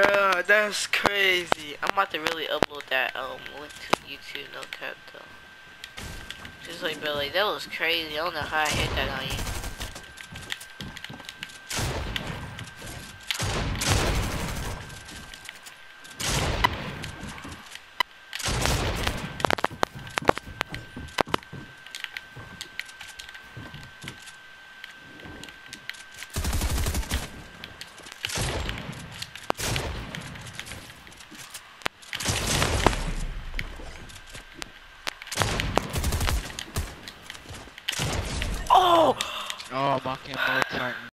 That's crazy. I'm about to really upload that um link to YouTube, no cap though. Just like, but like that was crazy. I don't know how I hit that on you. Oh! Oh, Mocking Mode Titan.